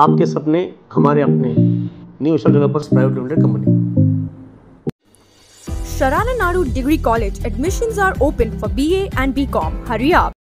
आपके सपने हमारे अपने new Ishwar developers private limited company Sharana Nadu Degree College admissions are open for BA and BCom. Hurry up!